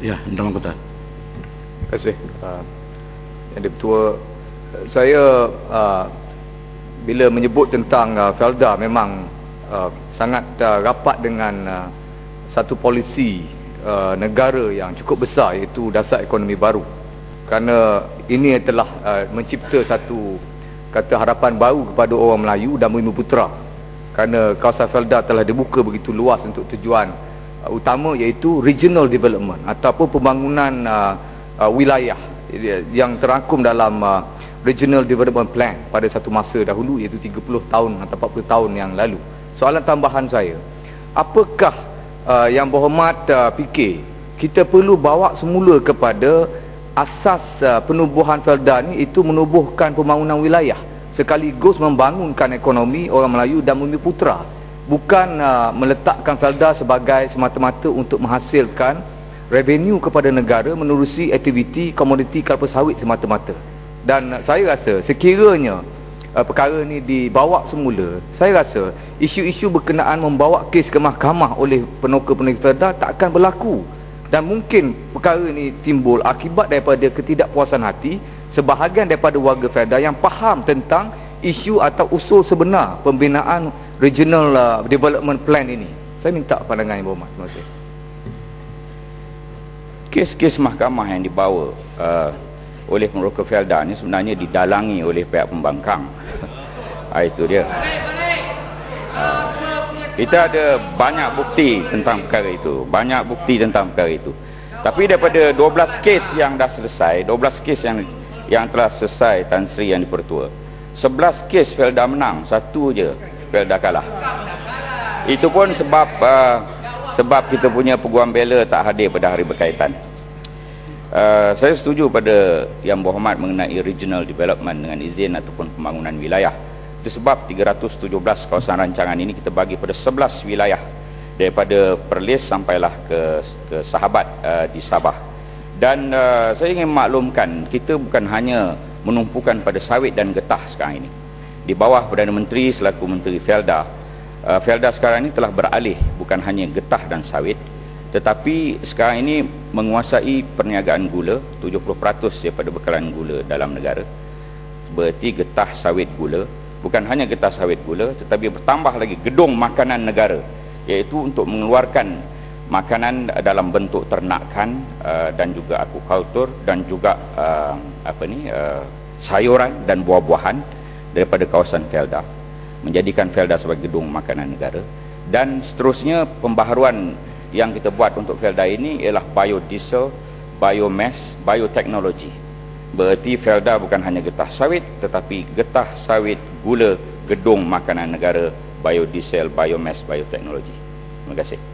Ya, Tuan Kota. Terima kasih. Uh, Yang Ketua, saya uh, bila menyebut tentang uh, Felda memang uh, sangat uh, rapat dengan uh, satu polisi uh, negara yang cukup besar iaitu dasar ekonomi baru. Kerana ini telah uh, mencipta satu kata harapan baru kepada orang Melayu dan Putra. Kerana kawasan Felda telah dibuka begitu luas untuk tujuan uh, utama iaitu regional development ataupun pembangunan uh, uh, wilayah yang terangkum dalam uh, regional development plan pada satu masa dahulu iaitu 30 tahun atau 40 tahun yang lalu. Soalan tambahan saya, apakah uh, yang berhormat uh, fikir kita perlu bawa semula kepada asas uh, penubuhan Felda ni itu menubuhkan pembangunan wilayah sekaligus membangunkan ekonomi orang Melayu dan bumi putra bukan uh, meletakkan Felda sebagai semata-mata untuk menghasilkan revenue kepada negara menerusi aktiviti komoditi kelapa sawit semata-mata. Dan uh, saya rasa sekiranya uh, perkara ni dibawa semula saya rasa isu-isu berkenaan membawa kes ke mahkamah oleh penoka-penoka Felda tak akan berlaku. Dan mungkin perkara ini timbul akibat daripada ketidakpuasan hati sebahagian daripada warga Felda yang faham tentang isu atau usul sebenar pembinaan regional uh, development plan ini. Saya minta pandangan yang berhormat terima kasih. Kes-kes mahkamah yang dibawa uh, oleh Merauke Felda ni sebenarnya didalangi oleh pihak pembangkang. Ha, itu dia. Kita ada banyak bukti tentang perkara itu. Banyak bukti tentang perkara itu. Tapi daripada 12 kes yang dah selesai 12 kes yang yang telah selesai Tan Sri yang dipertua 11 kes Felda menang satu je Felda kalah. Itu pun sebab uh, sebab kita punya peguam bela tak hadir pada hari berkaitan. Uh, saya setuju pada yang berhormat mengenai regional development dengan izin ataupun pembangunan wilayah. Itu sebab 317 kawasan rancangan ini kita bagi pada 11 wilayah daripada Perlis sampailah ke ke Sahabat uh, di Sabah. Dan uh, saya ingin maklumkan kita bukan hanya menumpukan pada sawit dan getah sekarang ini. Di bawah Perdana Menteri selaku Menteri Felda, uh, Felda sekarang ini telah beralih bukan hanya getah dan sawit tetapi sekarang ini menguasai perniagaan gula 70% daripada bekalan gula dalam negara. Berarti getah sawit gula bukan hanya getah sawit gula tetapi bertambah lagi gedung makanan negara iaitu untuk mengeluarkan makanan dalam bentuk ternakan uh, dan juga akukultur dan juga uh, apa ni uh, sayuran dan buah-buahan daripada kawasan Felda menjadikan Felda sebagai gedung makanan negara dan seterusnya pembaharuan yang kita buat untuk Felda ini ialah biodiesel, biomass, bioteknologi Berarti Felda bukan hanya getah sawit tetapi getah sawit, gula, gedung makanan negara, biodiesel, biomass, bioteknologi. Terima kasih.